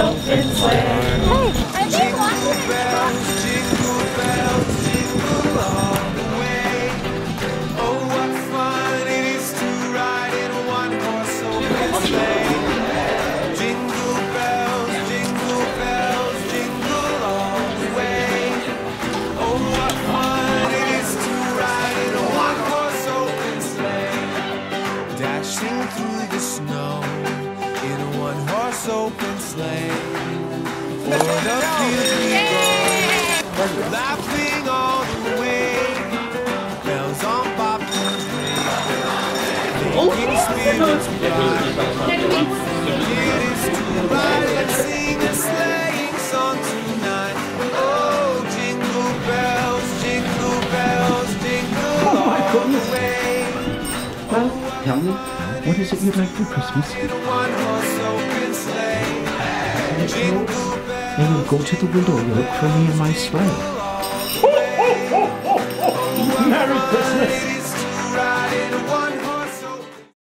horse open sleigh. Oh, what fun it is to ride in a one-horse open sleigh. Jingle bells, jingle bells, jingle all the way. Oh, what fun it is to ride in a one-horse open sleigh. Dashing through the snow a one-horse open sleigh. O'er the fields we go, laughing all the way. Bells on bobtails ring, oh. making spirits bright. It is to ride and sing a sleighing song tonight. Oh, jingle bells, jingle bells, jingle oh all the way. Well, tell me, what is it you'd like for Christmas? In a one-horse open sleigh. Jingle bells. Then you go to the window, you look for me in my sleigh.